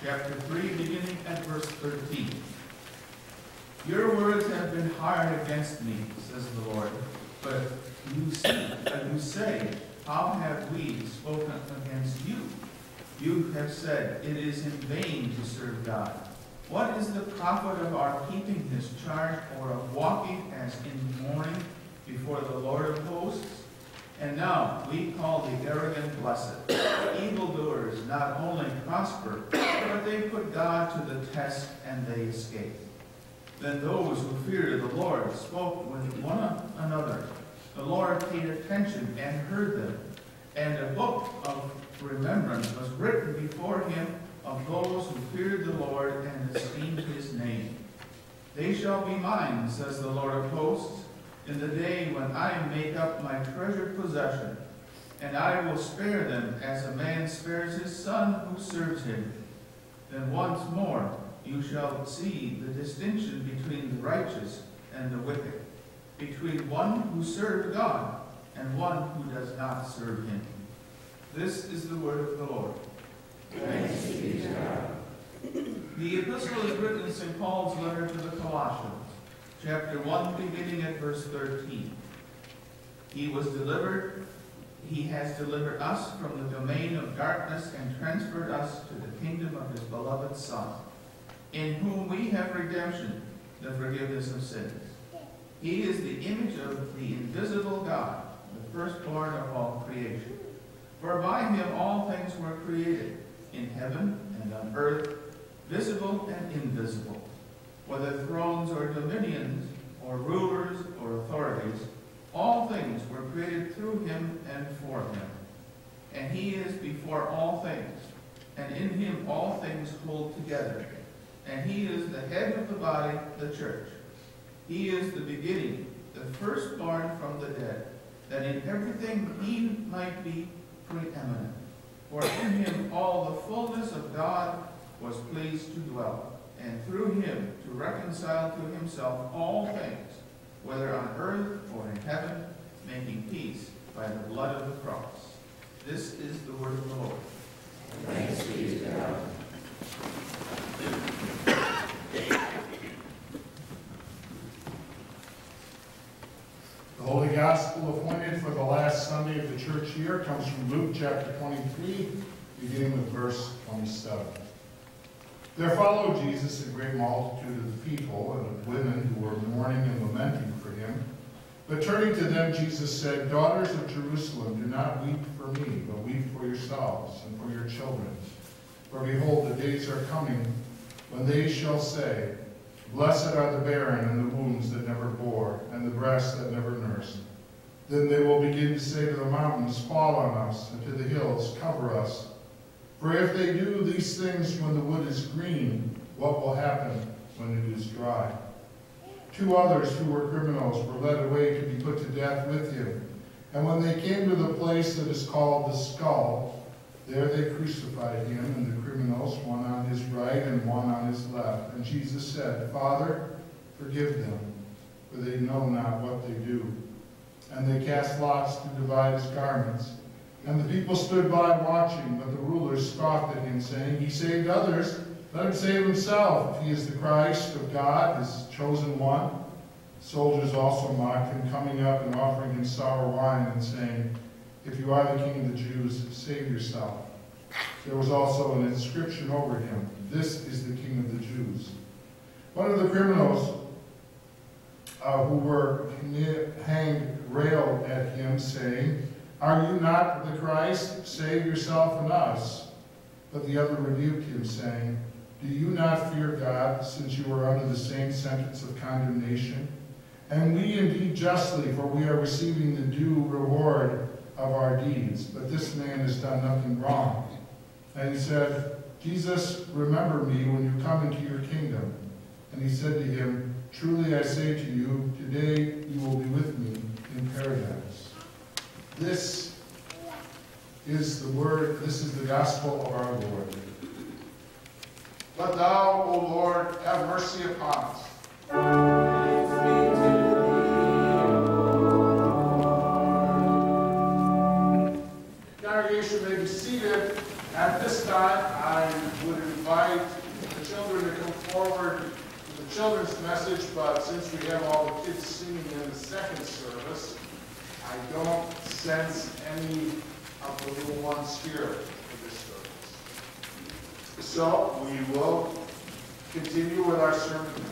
Chapter 3, beginning at verse 13. Your words have been hard against me, says the Lord, but you see, but you say, how have we spoken against you? You have said, it is in vain to serve God. What is the profit of our keeping his charge or of walking as in mourning before the Lord of hosts? And now we call the arrogant blessed. The Evildoers not only prosper, but they put God to the test and they escape. Then those who feared the Lord spoke with one another. The Lord paid attention and heard them. And a book of remembrance was written before him of those who feared the Lord and esteemed his name. They shall be mine, says the Lord of hosts, in the day when I make up my treasured possession, and I will spare them as a man spares his son who serves him. Then once more you shall see the distinction between the righteous and the wicked, between one who serves God and one who does not serve him. This is the word of the Lord. Thanks be to God. The epistle is written in St. Paul's letter to the Colossians chapter 1, beginning at verse 13. He was delivered, he has delivered us from the domain of darkness and transferred us to the kingdom of his beloved Son, in whom we have redemption, the forgiveness of sins. He is the image of the invisible God, the firstborn of all creation. For by him all things were created, in heaven and on earth, visible and invisible, whether thrones or dominions, or rulers or authorities, all things were created through him and for him. And he is before all things, and in him all things hold together. And he is the head of the body, the church. He is the beginning, the firstborn from the dead, that in everything he might be preeminent. For in him all the fullness of God was pleased to dwell, and through him to reconcile to himself all things, whether on earth or in heaven, making peace by the blood of the cross. This is the word of the Lord. Thanks be to God. The Holy Gospel appointed for the last Sunday of the church year comes from Luke chapter 23, beginning with verse 27. There followed Jesus a great multitude of the people and of women who were mourning and lamenting for him. But turning to them, Jesus said, Daughters of Jerusalem, do not weep for me, but weep for yourselves and for your children. For behold, the days are coming when they shall say, Blessed are the barren and the wombs that never bore, and the breasts that never nursed. Then they will begin to say to the mountains, Fall on us, and to the hills, Cover us. For if they do these things when the wood is green, what will happen when it is dry? Two others who were criminals were led away to be put to death with him. And when they came to the place that is called the skull, there they crucified him and the criminals, one on his right and one on his left. And Jesus said, Father, forgive them, for they know not what they do. And they cast lots to divide his garments. And the people stood by watching, but the rulers scoffed at him, saying, He saved others, let him save himself. If he is the Christ of God, his chosen one. Soldiers also mocked him, coming up and offering him sour wine and saying, If you are the king of the Jews, save yourself. There was also an inscription over him, This is the king of the Jews. One of the criminals uh, who were hanged railed at him, saying, Are you not the Christ? Save yourself and us. But the other rebuked him, saying, Do you not fear God, since you are under the same sentence of condemnation? And we indeed justly, for we are receiving the due reward of our deeds. But this man has done nothing wrong. And he said, Jesus, remember me when you come into your kingdom. And he said to him, Truly I say to you, today you will be with me in paradise. This is the word, this is the gospel of our Lord. Let thou, O Lord, have mercy upon us. Congregation may be seated. At this time, I would invite the children to come forward to the children's message, but since we have all the kids singing in the second service, I don't sense any of the little ones here for this service. So we will continue with our sermon.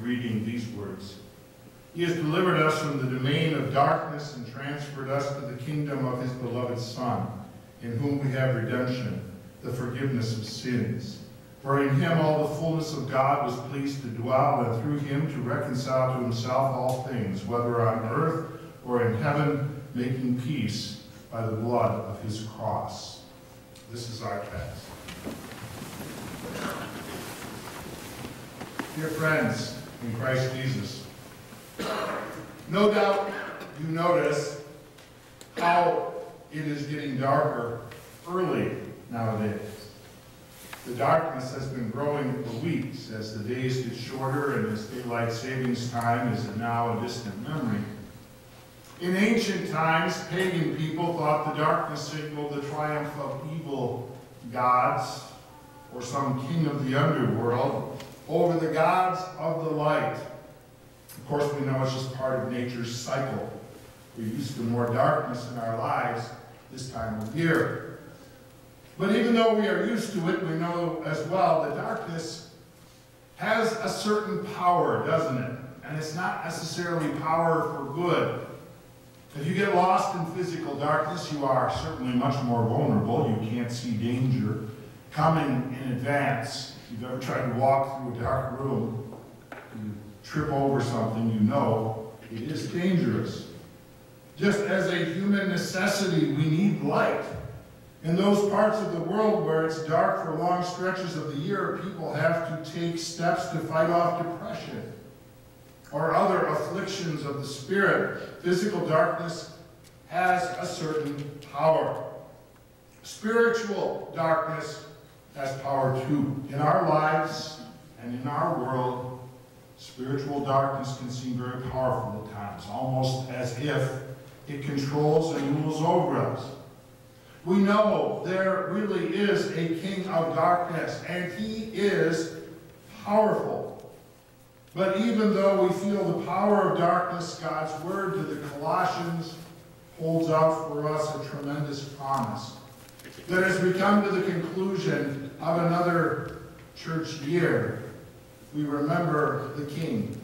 Here, rereading these words. He has delivered us from the domain of darkness and transferred us to the kingdom of his beloved Son, in whom we have redemption, the forgiveness of sins. For in him all the fullness of God was pleased to dwell, and through him to reconcile to himself all things, whether on earth or in heaven, making peace by the blood of his cross. This is our text. Dear friends in Christ Jesus, no doubt you notice how it is getting darker early nowadays. The darkness has been growing for weeks as the days get shorter and as daylight savings time is now a distant memory. In ancient times, pagan people thought the darkness signaled the triumph of evil gods or some king of the underworld over the gods of the light. Of course, we know it's just part of nature's cycle. We're used to more darkness in our lives this time of year. But even though we are used to it, we know as well that darkness has a certain power, doesn't it? And it's not necessarily power for good. If you get lost in physical darkness, you are certainly much more vulnerable. You can't see danger coming in advance. If you've ever tried to walk through a dark room, you trip over something, you know it is dangerous. Just as a human necessity, we need light. In those parts of the world where it's dark for long stretches of the year, people have to take steps to fight off depression or other afflictions of the spirit. Physical darkness has a certain power. Spiritual darkness has power too. In our lives and in our world, spiritual darkness can seem very powerful at times, almost as if it controls and rules over us. We know there really is a king of darkness, and he is powerful. But even though we feel the power of darkness, God's word to the Colossians holds out for us a tremendous promise. That as we come to the conclusion of another church year, we remember the King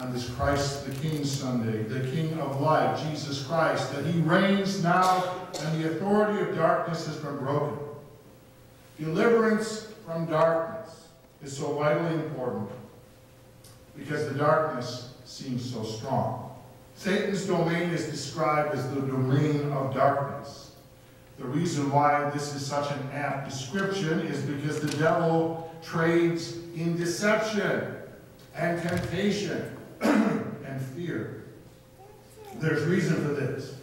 on this Christ the King Sunday, the King of light, Jesus Christ, that he reigns now and the authority of darkness has been broken. Deliverance from darkness is so vitally important because the darkness seems so strong. Satan's domain is described as the domain of darkness. The reason why this is such an apt description is because the devil trades in deception and temptation and fear. There's reason for this.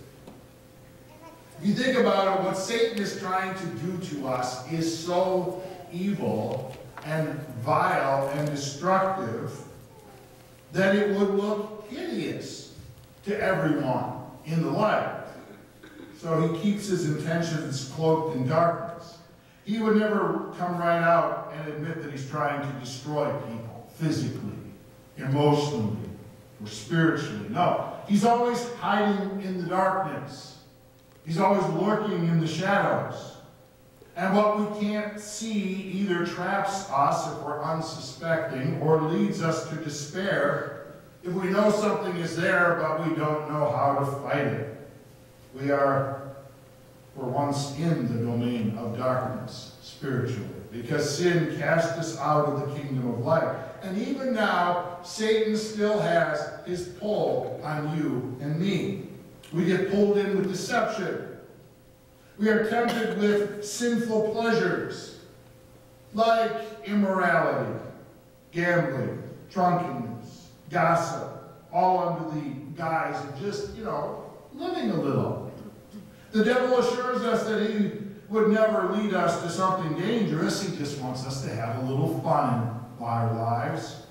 If you think about it, what Satan is trying to do to us is so evil and vile and destructive that it would look hideous to everyone in the light. So he keeps his intentions cloaked in darkness. He would never come right out and admit that he's trying to destroy people physically emotionally or spiritually. No, he's always hiding in the darkness. He's always lurking in the shadows. And what we can't see either traps us if we're unsuspecting or leads us to despair if we know something is there but we don't know how to fight it. We are, for once, in the domain of darkness spiritually because sin cast us out of the kingdom of light. And even now, Satan still has his pull on you and me. We get pulled in with deception. We are tempted with sinful pleasures like immorality, gambling, drunkenness, gossip, all under the guise of just, you know, living a little. The devil assures us that he would never lead us to something dangerous. He just wants us to have a little fun in our lives.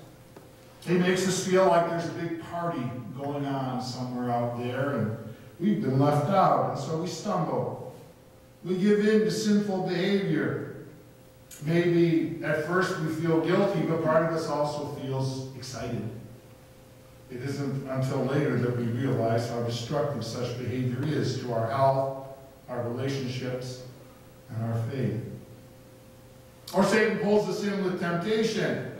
He makes us feel like there's a big party going on somewhere out there and we've been left out and so we stumble. We give in to sinful behavior. maybe at first we feel guilty, but part of us also feels excited. It isn't until later that we realize how destructive such behavior is to our health, our relationships, and our faith. Or Satan pulls us in with temptation.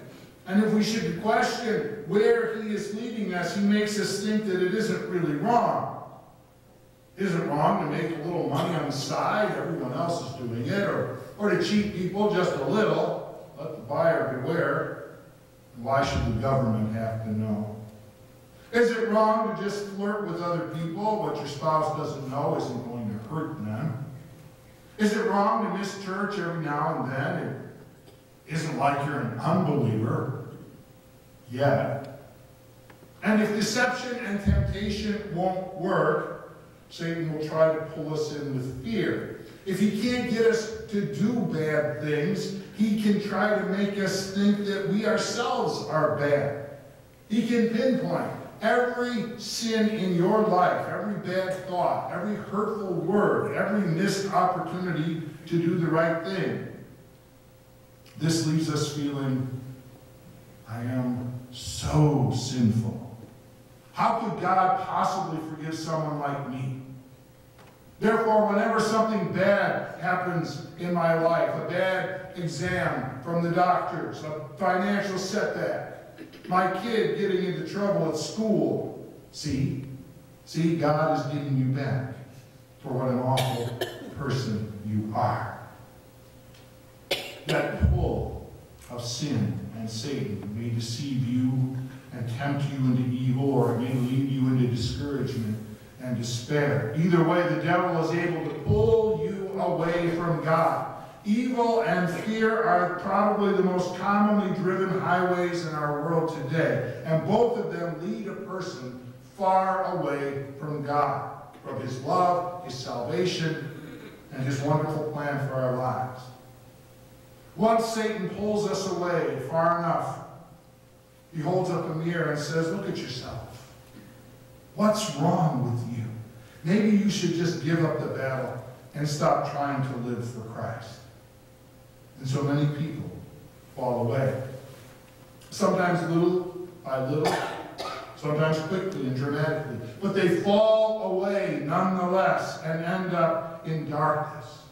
And if we should question where he is leading us, he makes us think that it isn't really wrong. Is it wrong to make a little money on the side? Everyone else is doing it. Or, or to cheat people just a little. Let the buyer beware. Why should the government have to know? Is it wrong to just flirt with other people? What your spouse doesn't know isn't going to hurt them. Is it wrong to miss church every now and then? It isn't like you're an unbeliever yet. And if deception and temptation won't work, Satan will try to pull us in with fear. If he can't get us to do bad things, he can try to make us think that we ourselves are bad. He can pinpoint every sin in your life, every bad thought, every hurtful word, every missed opportunity to do the right thing. This leaves us feeling, I am so sinful. How could God possibly forgive someone like me? Therefore, whenever something bad happens in my life, a bad exam from the doctors, a financial setback, my kid getting into trouble at school, see, see, God is getting you back for what an awful person you are. That pull of sin and Satan may deceive you and tempt you into evil, or it may lead you into discouragement and despair. Either way, the devil is able to pull you away from God. Evil and fear are probably the most commonly driven highways in our world today, and both of them lead a person far away from God, from his love, his salvation, and his wonderful plan for our lives. Once Satan pulls us away far enough, he holds up a mirror and says, Look at yourself. What's wrong with you? Maybe you should just give up the battle and stop trying to live for Christ. And so many people fall away. Sometimes little by little, sometimes quickly and dramatically. But they fall away nonetheless and end up in darkness.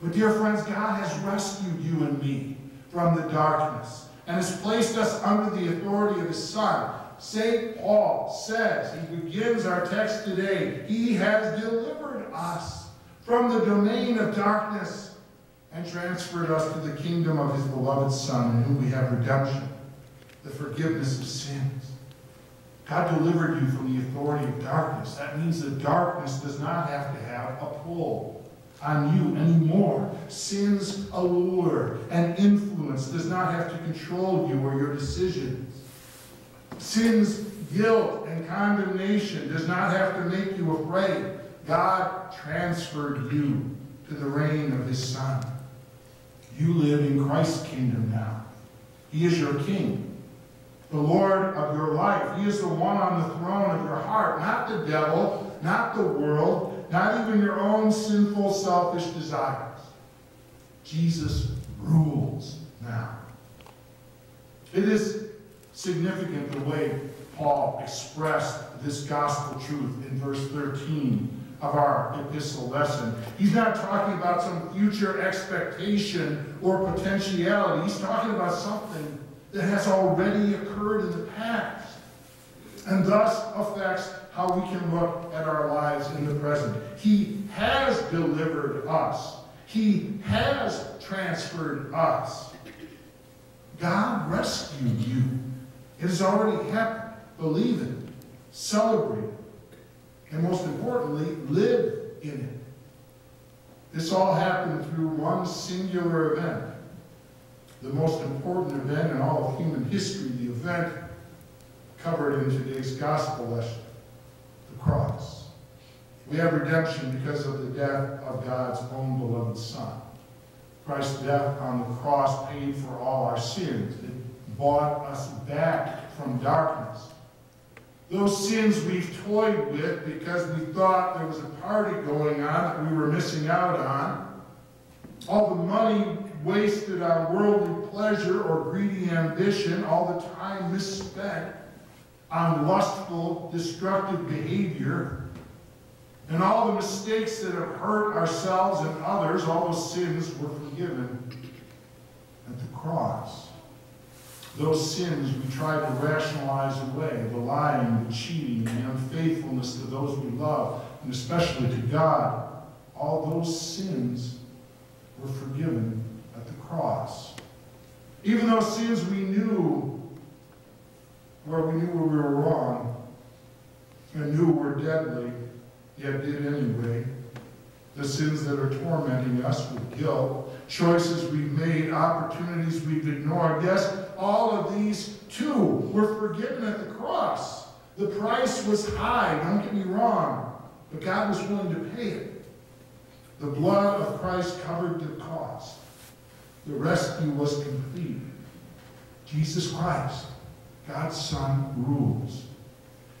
But dear friends, God has rescued you and me from the darkness and has placed us under the authority of his Son. St. Paul says, he begins our text today, he has delivered us from the domain of darkness and transferred us to the kingdom of his beloved Son, in whom we have redemption, the forgiveness of sins. God delivered you from the authority of darkness. That means that darkness does not have to have a pull on you anymore. Sin's allure and influence does not have to control you or your decisions. Sin's guilt and condemnation does not have to make you afraid. God transferred you to the reign of his Son. You live in Christ's kingdom now. He is your king, the Lord of your life. He is the one on the throne of your heart, not the devil, not the world, not even your own sinful, selfish desires. Jesus rules now. It is significant the way Paul expressed this gospel truth in verse 13 of our epistle lesson. He's not talking about some future expectation or potentiality. He's talking about something that has already occurred in the past and thus affects how we can look at our lives in the present. He has delivered us. He has transferred us. God rescued you. It has already happened. Believe it. Celebrate it. And most importantly, live in it. This all happened through one singular event. The most important event in all of human history, the event covered in today's gospel lesson the cross. We have redemption because of the death of God's own beloved Son. Christ's death on the cross paid for all our sins. It bought us back from darkness. Those sins we've toyed with because we thought there was a party going on that we were missing out on all the money wasted on worldly pleasure or greedy ambition, all the time misspent on lustful, destructive behavior, and all the mistakes that have hurt ourselves and others, all those sins were forgiven at the cross. Those sins we tried to rationalize away the lying, the cheating, the unfaithfulness to those we love, and especially to God. All those sins were forgiven at the cross. Even those sins we knew where we knew we were wrong and knew were deadly, yet did anyway. The sins that are tormenting us with guilt, choices we've made, opportunities we've ignored. Yes, all of these too were forgiven at the cross. The price was high, don't get me wrong, but God was willing to pay it. The blood of Christ covered the cost. The rescue was complete. Jesus Christ, God's Son, rules.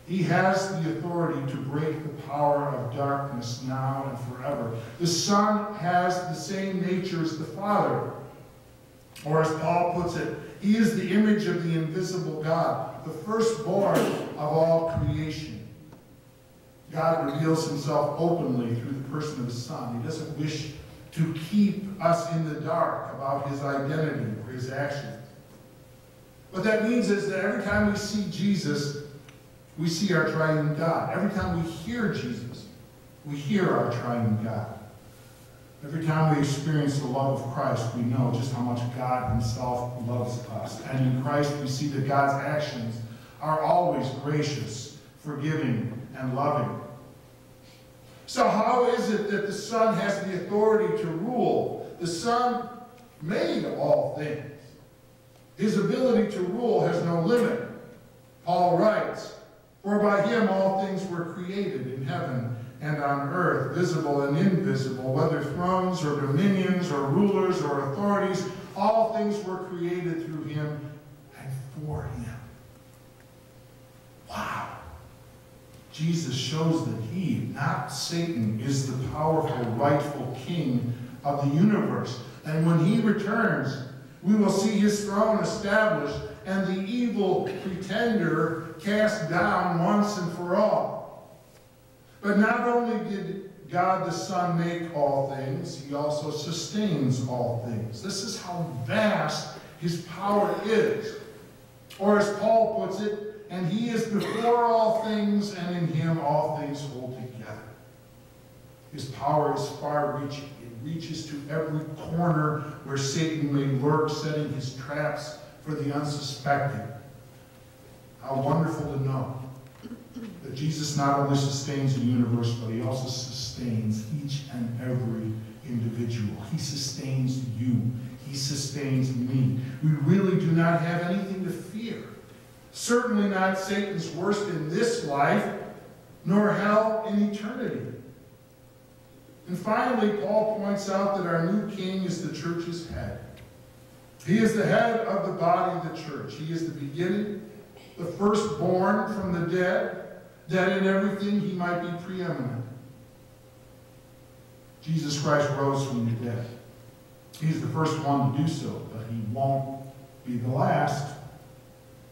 He has the authority to break the power of darkness now and forever. The Son has the same nature as the Father. Or as Paul puts it, he is the image of the invisible God, the firstborn of all creation. God reveals himself openly through the person of his Son. He doesn't wish to keep us in the dark about his identity or his actions. What that means is that every time we see Jesus, we see our triune God. Every time we hear Jesus, we hear our triune God. Every time we experience the love of Christ, we know just how much God himself loves us. And in Christ, we see that God's actions are always gracious, forgiving, and loving. So how is it that the Son has the authority to rule? The Son made all things. His ability to rule has no limit. Paul writes, For by him all things were created in heaven and on earth, visible and invisible, whether thrones or dominions or rulers or authorities, all things were created through him and for him. Wow. Jesus shows that he, not Satan, is the powerful, rightful king of the universe. And when he returns, we will see his throne established and the evil pretender cast down once and for all. But not only did God the Son make all things, he also sustains all things. This is how vast his power is. Or as Paul puts it, and he is before all things, and in him all things hold together. His power is far reaching. It reaches to every corner where Satan may lurk, setting his traps for the unsuspecting. How wonderful to know that Jesus not only sustains the universe, but he also sustains each and every individual. He sustains you. He sustains me. We really do not have anything to fear. Certainly not Satan's worst in this life, nor hell in eternity. And finally, Paul points out that our new king is the church's head. He is the head of the body of the church. He is the beginning, the firstborn from the dead, that in everything he might be preeminent. Jesus Christ rose from the dead. He's the first one to do so, but he won't be the last.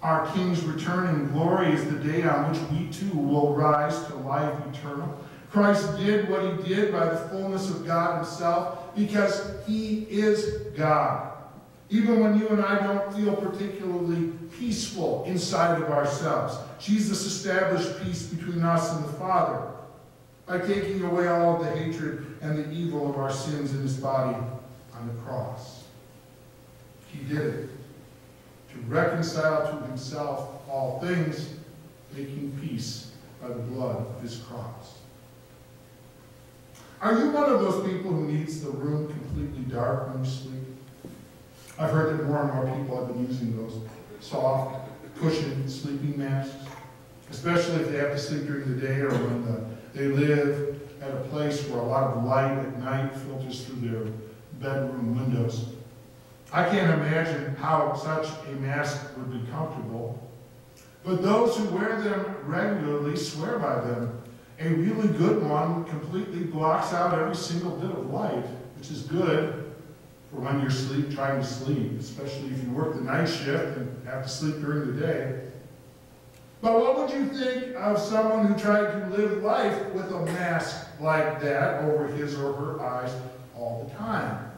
Our King's return in glory is the day on which we too will rise to life eternal. Christ did what he did by the fullness of God himself because he is God. Even when you and I don't feel particularly peaceful inside of ourselves, Jesus established peace between us and the Father by taking away all of the hatred and the evil of our sins in his body on the cross. He did it to reconcile to himself all things, making peace by the blood of his cross. Are you one of those people who needs the room completely dark when you sleep? I've heard that more and more people have been using those soft, cushioned sleeping masks, especially if they have to sleep during the day or when the, they live at a place where a lot of light at night filters through their bedroom windows. I can't imagine how such a mask would be comfortable. But those who wear them regularly swear by them. A really good one completely blocks out every single bit of light, which is good. For when you're sleep, trying to sleep, especially if you work the night shift and have to sleep during the day. But what would you think of someone who tried to live life with a mask like that over his or her eyes all the time?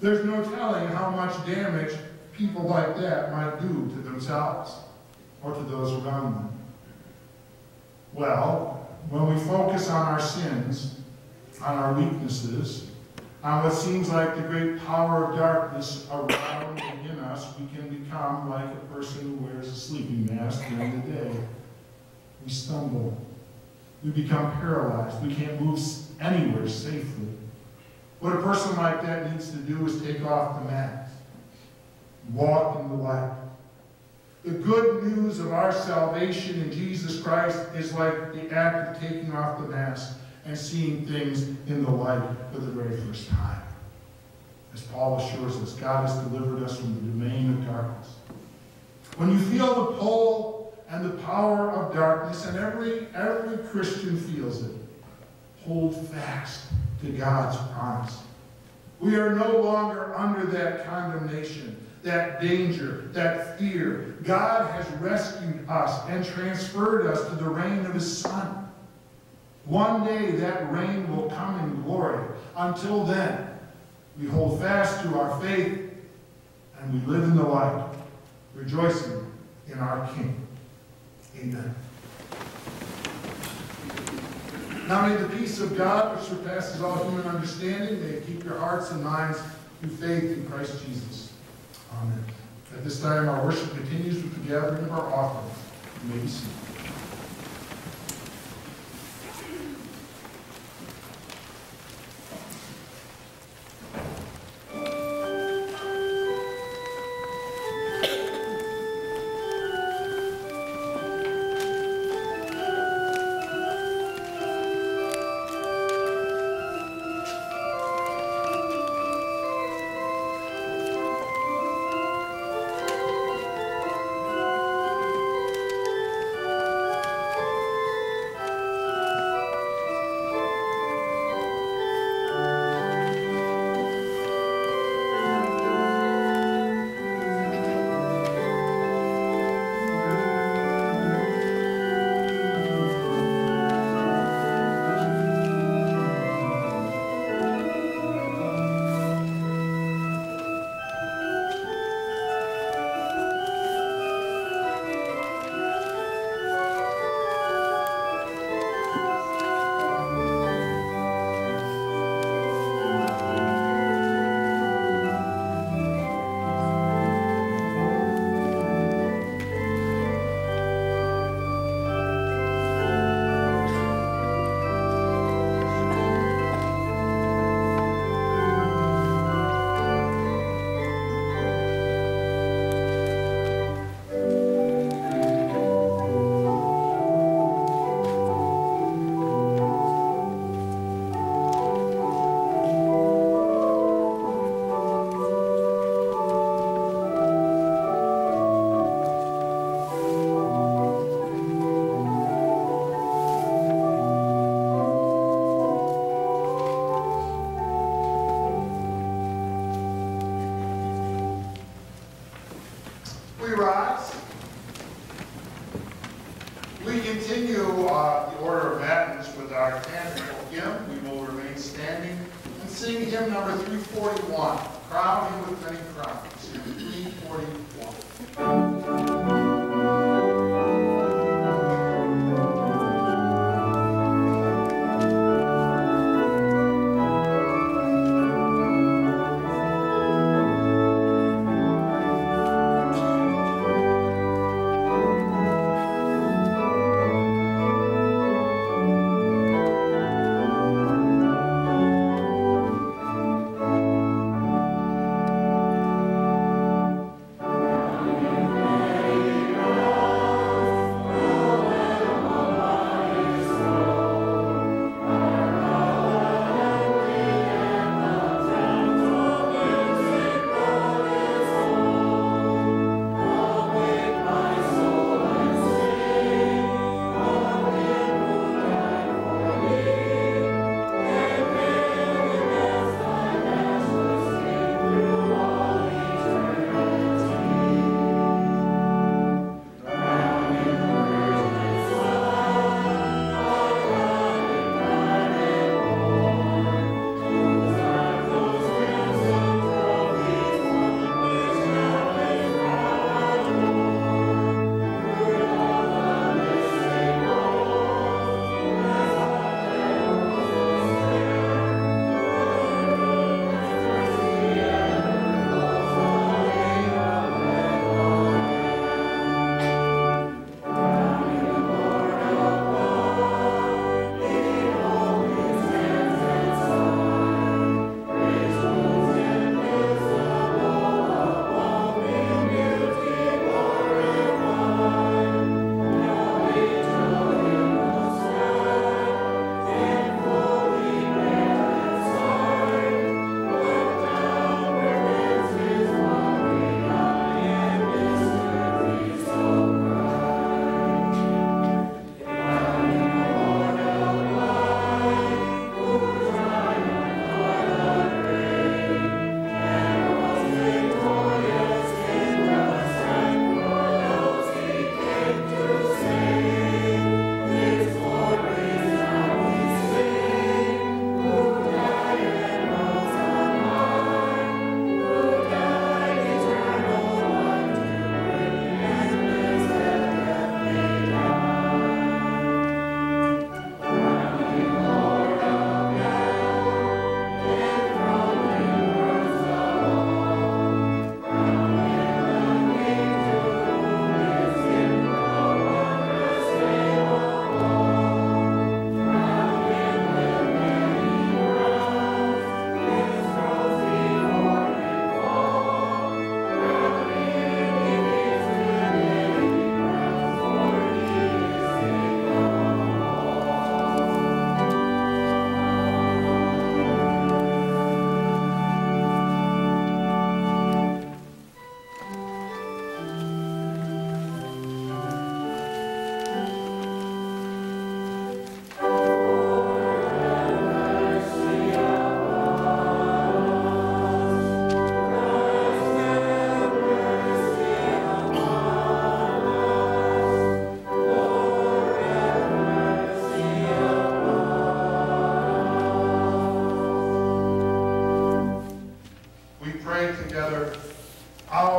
There's no telling how much damage people like that might do to themselves or to those around them. Well, when we focus on our sins, on our weaknesses, on what seems like the great power of darkness around and in us, we can become like a person who wears a sleeping mask during the day. We stumble. We become paralyzed. We can't move anywhere safely. What a person like that needs to do is take off the mask, walk in the light. The good news of our salvation in Jesus Christ is like the act of taking off the mask and seeing things in the light for the very first time. As Paul assures us, God has delivered us from the domain of darkness. When you feel the pull and the power of darkness, and every, every Christian feels it, hold fast to God's promise. We are no longer under that condemnation, that danger, that fear. God has rescued us and transferred us to the reign of his Son. One day that reign will come in glory. Until then, we hold fast to our faith and we live in the light, rejoicing in our King. Amen. Now may the peace of God, which surpasses all human understanding, may keep your hearts and minds through faith in Christ Jesus. Amen. At this time, our worship continues with the gathering of our offerings. You may be seated.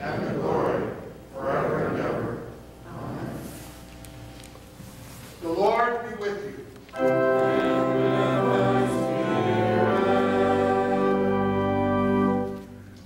and the glory, forever and ever. Amen. The Lord be with you.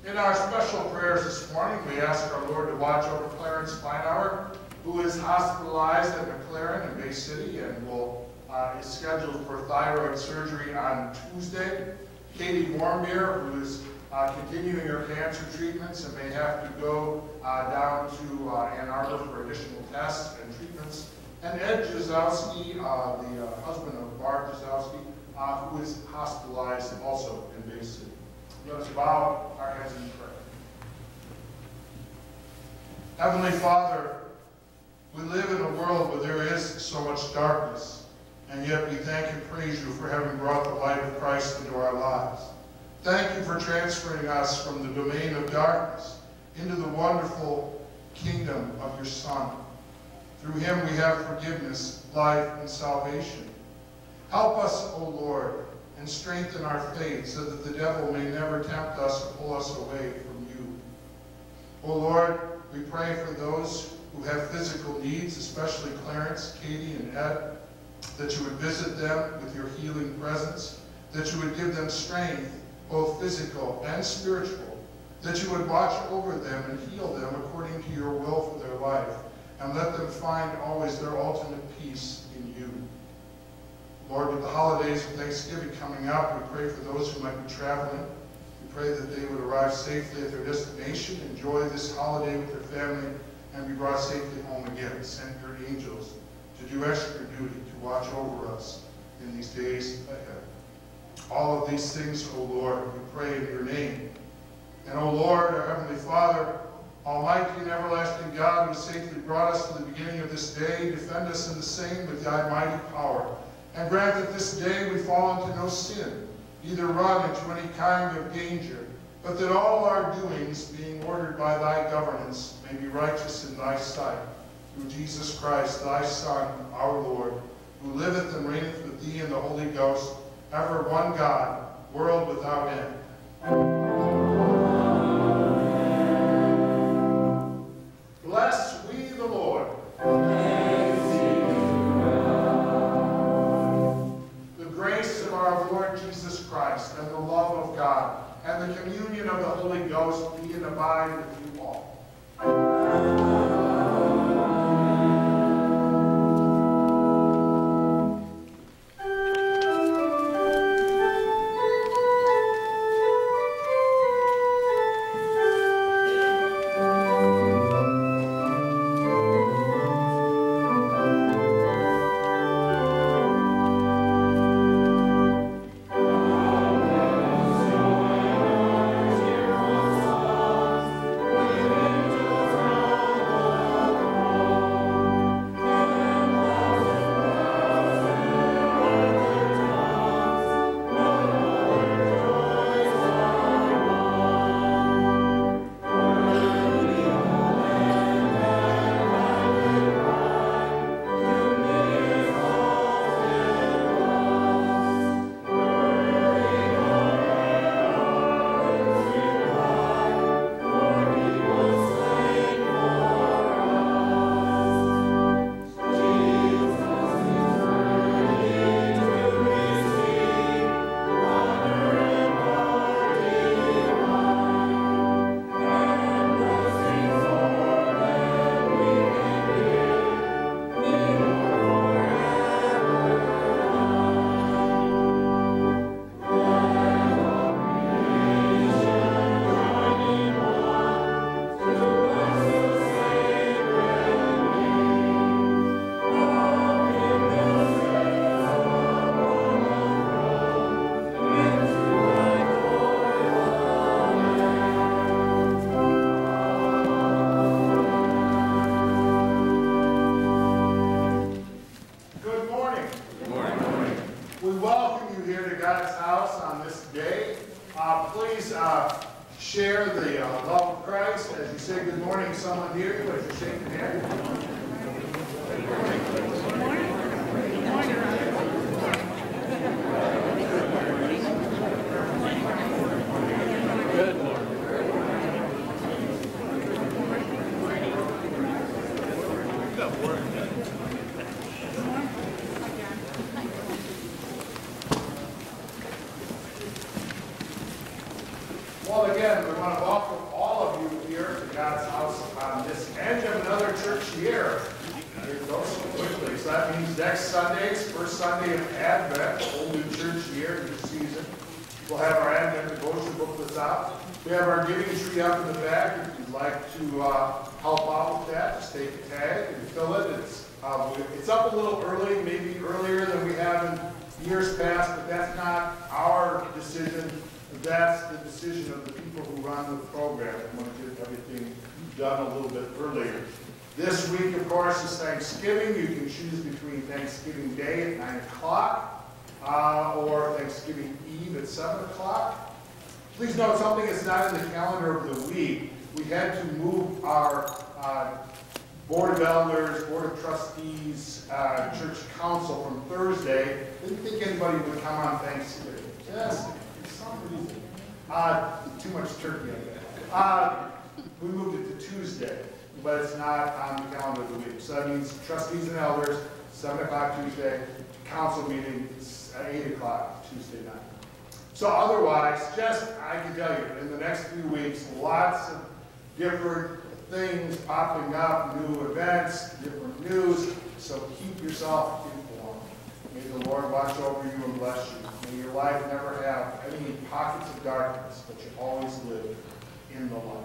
In our special prayers this morning, we ask our Lord to watch over Clarence Kleinauer, who is hospitalized at McLaren in Bay City and will, uh, is scheduled for thyroid surgery on Tuesday. Katie Warmbier, who is continuing her cancer treatments and may have to go uh, down to uh, Ann Arbor for additional tests and treatments. And Ed Jazowski, uh, the uh, husband of Barb Jazowski, uh, who is hospitalized also in Bay City. Let us bow our heads in prayer. Heavenly Father, we live in a world where there is so much darkness, and yet we thank and praise you for having brought the light of Christ into our lives. Thank you for transferring us from the domain of darkness into the wonderful kingdom of your Son. Through him we have forgiveness, life, and salvation. Help us, O Lord, and strengthen our faith so that the devil may never tempt us or pull us away from you. O Lord, we pray for those who have physical needs, especially Clarence, Katie, and Ed, that you would visit them with your healing presence, that you would give them strength, both physical and spiritual, that you would watch over them and heal them according to your will for their life, and let them find always their ultimate peace in you. Lord, with the holidays of Thanksgiving coming up, we pray for those who might be traveling. We pray that they would arrive safely at their destination, enjoy this holiday with their family, and be brought safely home again. Send your angels to do extra duty to watch over us in these days ahead. All of these things, O Lord, we pray in your name. And, O Lord, our Heavenly Father, Almighty and everlasting God, who safely brought us to the beginning of this day, defend us in the same with thy mighty power. And grant that this day we fall into no sin, neither run into any kind of danger, but that all our doings, being ordered by thy governance, may be righteous in thy sight. Through Jesus Christ, thy Son, our Lord, who liveth and reigneth with thee in the Holy Ghost, ever one God, world without end. So that means next Sunday, it's first Sunday of Advent, whole new church year, new season. We'll have our Advent devotion book booklets out. We have our giving tree up in the back. If you'd like to uh, help out with that, just take a tag and fill it. It's, uh, it's up a little early, maybe earlier than we have in years past, but that's not our decision. That's the decision of the people who run the program. We want to get everything done a little bit earlier. This week, of course, is Thanksgiving. You can choose between Thanksgiving Day at 9 o'clock uh, or Thanksgiving Eve at 7 o'clock. Please note something that's not in the calendar of the week. We had to move our uh, Board of Elders, Board of Trustees, uh, Church Council from Thursday. Didn't think anybody would come on Thanksgiving. Just for some reason. Uh, Too much turkey, I guess. Uh, We moved it to Tuesday, but it's not on the calendar of the week. So that means trustees and elders, 7 o'clock Tuesday, council meeting, at 8 o'clock Tuesday night. So otherwise, just, I can tell you, in the next few weeks, lots of different things popping up, new events, different news, so keep yourself informed. May the Lord watch over you and bless you. May your life never have any pockets of darkness, but you always live in the light.